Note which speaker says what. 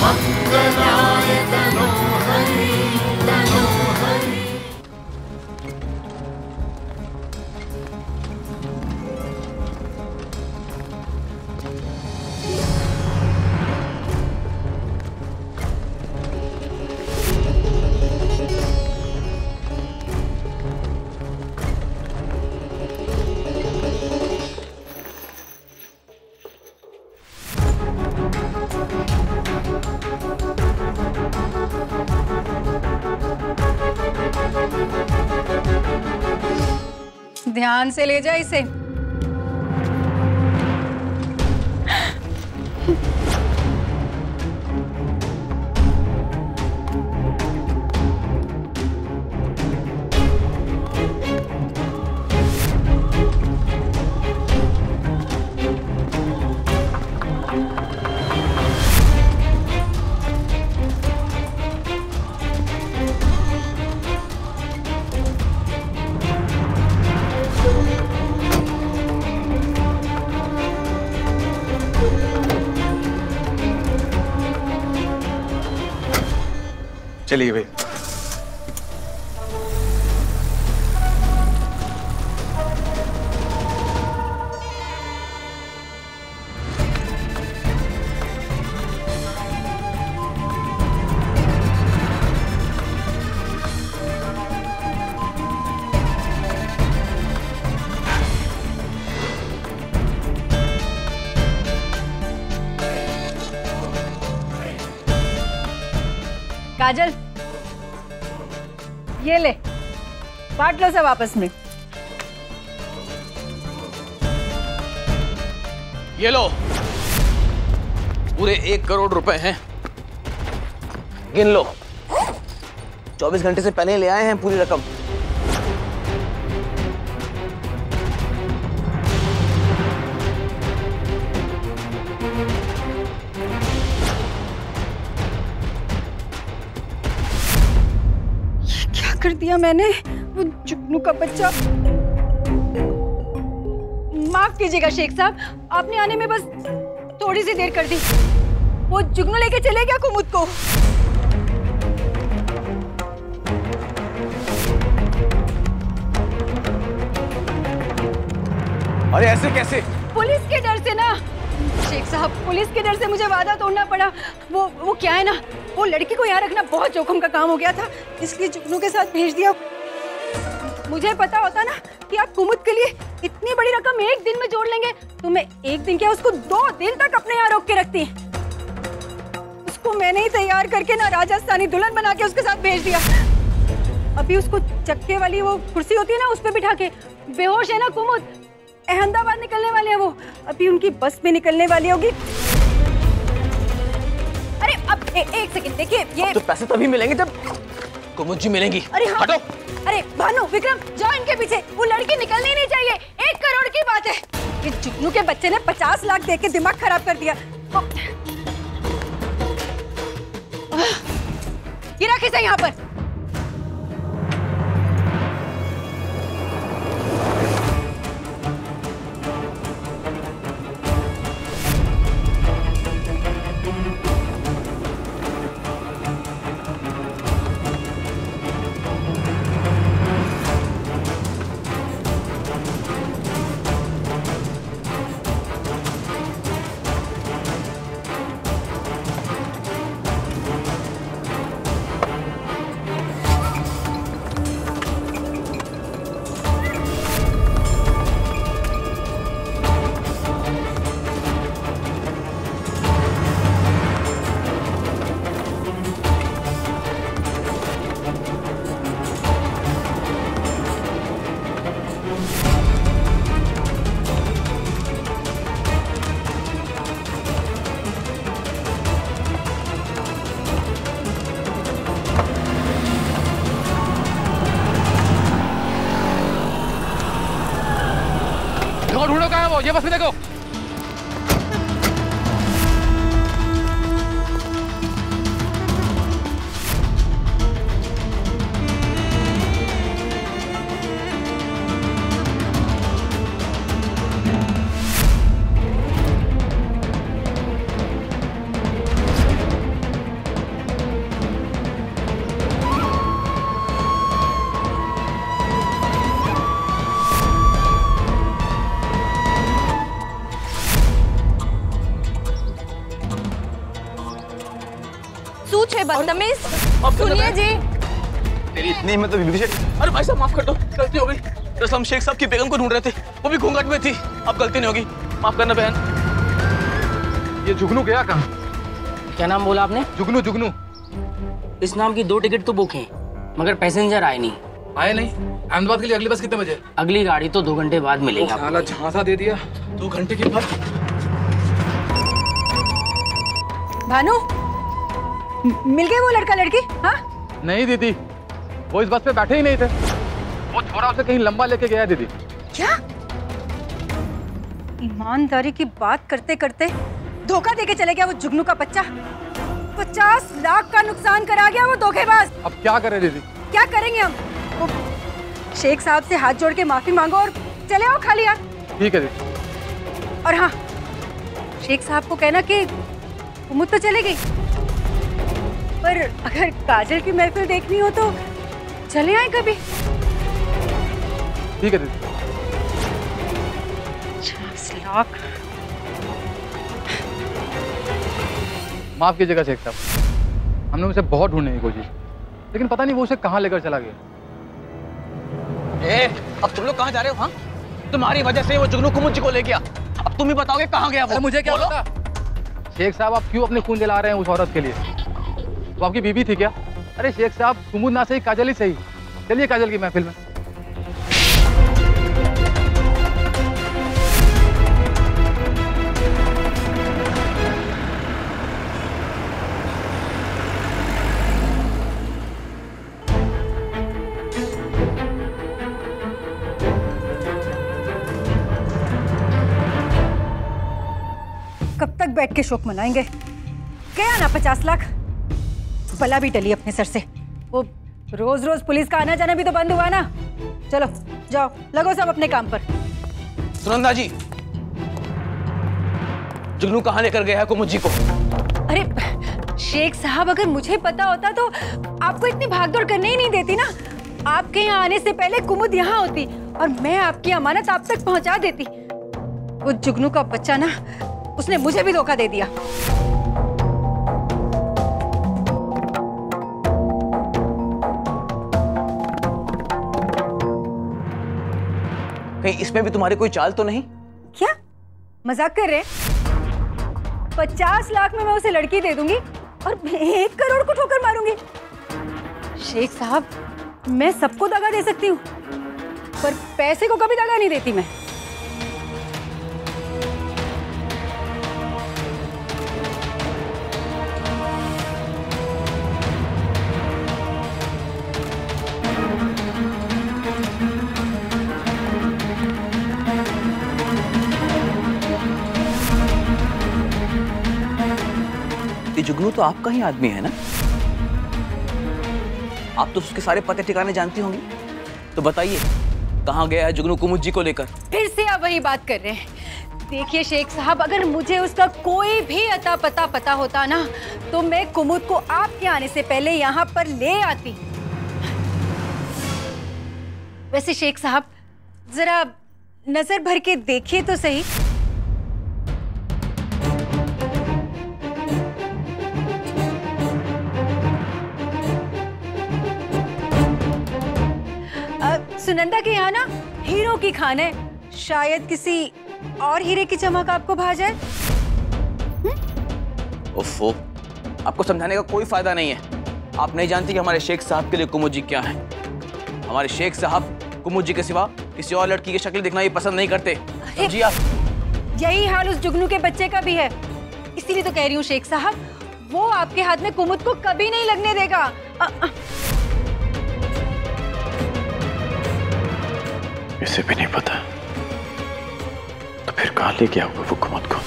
Speaker 1: Mangal
Speaker 2: ध्यान से ले जाए इसे।
Speaker 3: चलिए भाई।
Speaker 2: काजल ये ले बांट लो सब आपस में।
Speaker 4: ये लो। पूरे एक करोड़ रुपए हैं। गिन लो। चौबीस घंटे से पहले ले आए हैं पूरी रकम।
Speaker 2: दिया मैंने। वो जुगनू का बच्चा। माफ़ कीजिएगा शेख साहब। आपने आने में बस थोड़ी सी देर कर दी। वो जुगनू लेके चले गया कुमुद को।
Speaker 4: अरे ऐसे कैसे?
Speaker 2: पुलिस के डर से ना। शेख साहब पुलिस के डर से मुझे वादा तोड़ना पड़ा। वो वो क्या है ना? वो लड़की को यहाँ रखना बहुत जोखिम का काम हो गया था। इसलिए जुगनू के साथ भेज दिया। मुझे पता होता ना कि आप कुमुद के लिए इतनी बड़ी रकम एक दिन में जोड़ लेंगे तो मैं एक दिन क्या उसको दो दिन तक अपने यहाँ रोक के रखती उसको मैंने ही तैयार करके ना राजस्थानी दुल्हन बना के उसके साथ भेज दिया। अभी उसको चक्के वाली वो कुर्सी होती है ना, उस पर बिठा के। बेहोश है ना कुमुद? अहमदाबाद निकलने वाले हैं वो। अभी उनकी बस में निकलने वाली होगी। ए, एक सेकंड देखिए ये
Speaker 4: तो पैसे तभी मिलेंगे जब कुमुद जी मिलेंगी।
Speaker 2: अरे हाँ।
Speaker 4: हटो।
Speaker 2: अरे भानु विक्रम जाओ इनके पीछे। वो लड़की निकलनी नहीं चाहिए। एक करोड़ की बात है। ये जुगनू के बच्चे ने पचास लाख दे के दिमाग खराब कर दिया। ये रखे यहाँ पर।
Speaker 4: ढूंढो कहाँ है वो में देखो
Speaker 3: बदतमीज। सुनिए जी।
Speaker 4: तेरी इतनी हिम्मत तो अरे भाई साहब माफ़ कर दो गलती हो गई। दरअसल हम शेख साहब की बेगम को ढूंढ रहे थे वो भी घूंघट में थी। अब गलती नहीं होगी। माफ़ करना बहन।
Speaker 5: ये जुगनू गया कहाँ?
Speaker 6: क्या नाम बोला आपने?
Speaker 5: जुगनू जुगनू।
Speaker 6: इस नाम की दो टिकट तो बुक है मगर पैसेंजर आए नहीं।
Speaker 5: आए नहीं? अहमदाबाद के लिए अगली बस कितने बजे?
Speaker 6: अगली गाड़ी तो दो घंटे बाद मिलेगी
Speaker 5: साला झांसा दे दिया।
Speaker 4: दो घंटे के बाद
Speaker 2: भानु मिल गए वो लड़का लड़की? हाँ?
Speaker 5: नहीं दीदी। वो इस बस पे बैठे ही नहीं थे। वो छोरा उसे कहीं लंबा लेके गया दीदी।
Speaker 2: क्या? ईमानदारी की बात करते करते धोखा देके चले गया वो जुगनू का बच्चा। पचास लाख का नुकसान करा गया वो धोखेबाज।
Speaker 5: अब क्या करे दीदी?
Speaker 2: क्या करेंगे हम? शेख साहब से हाथ जोड़ के माफ़ी मांगो और चले आओ खाली हाथ।
Speaker 5: ठीक है दीदी।
Speaker 2: और हाँ शेख साहब को कहना कि उमुद तो चले गई पर अगर काजल की महफिल देखनी हो तो चले आए कभी।
Speaker 5: ठीक है दीदी। माफ़ कीजिएगा शेख साहब। हमने उसे बहुत ढूँढने की कोशिश लेकिन पता नहीं वो उसे कहाँ लेकर चला गया।
Speaker 4: ए अब तुम लोग कहाँ जा रहे हो हाँ? तुम्हारी वजह से वो जुगनू कुमुद जी को ले गया। अब तुम ही बताओगे कहाँ गया वो।
Speaker 5: मुझे क्या
Speaker 4: बोलो।
Speaker 5: शेख साहब आप क्यों अपने खून जला रहे हैं उस औरत के लिए? वो आपकी बीबी थी क्या? अरे शेख साहब कुमुद ना सही काजल ही सही। चलिए काजल की महफिल में।
Speaker 2: कब तक बैठ के शोक मनाएँगे? गया ना पचास लाख? बला भी टली अपने सर से। वो रोज रोज पुलिस का आना जाना भी तो बंद हुआ ना। चलो जाओ लगो सब अपने काम पर।
Speaker 4: सुनंदा जी जुगनू कहाँ लेकर गया है कुमुद जी को?
Speaker 2: अरे शेख साहब अगर मुझे पता होता तो आपको इतनी भागदौड़ करने ही नहीं देती ना। आपके यहाँ आने से पहले कुमुद यहाँ होती और मैं आपकी अमानत आप तक पहुँचा देती। वो जुगनू का बच्चा ना उसने मुझे भी धोखा दे दिया।
Speaker 4: कहीं इसमें भी तुम्हारी कोई चाल तो नहीं?
Speaker 2: क्या? मज़ाक कर रहे पचास लाख में मैं उसे लड़की दे दूँगी और एक करोड़ को ठोकर मारूँगी। शेख साहब, मैं सबको दगा दे सकती हूँ, पर पैसे को कभी दगा नहीं देती मैं।
Speaker 4: जुगनू तो आपका ही आदमी है ना? आप तो उसके सारे पते ठिकाने जानती होंगी। तो बताइए, कहाँ गया है जुगनू कुमुद जी को लेकर?
Speaker 2: फिर से आप वही बात कर रहे हैं। देखिए शेख साहब, अगर मुझे उसका कोई भी अता पता पता होता ना तो मैं कुमुद को आपके आने से पहले यहाँ पर ले आती। वैसे शेख साहब, जरा नज़र भर के देखिए तो सही। सुनंदा के यहाँ ना हीरो की खान है। शायद किसी और हीरे की चमक आपको भा जाए।
Speaker 4: ओफो आपको समझाने का कोई फ़ायदा नहीं है। आप नहीं जानती कि हमारे शेख साहब के लिए कुमुद जी क्या है। हमारे शेख साहब कुमुद जी के सिवा किसी और लड़की की शक्ल दिखना ही पसंद नहीं करते। जी आप
Speaker 2: यही हाल उस जुगनू के बच्चे का भी है। इसीलिए तो कह रही हूँ शेख साहब वो आपके हाथ में कुमुद को कभी नहीं लगने देगा। अ, अ,
Speaker 7: इसे भी नहीं पता। तो फिर कहा ले गया होगा वो कुमत को?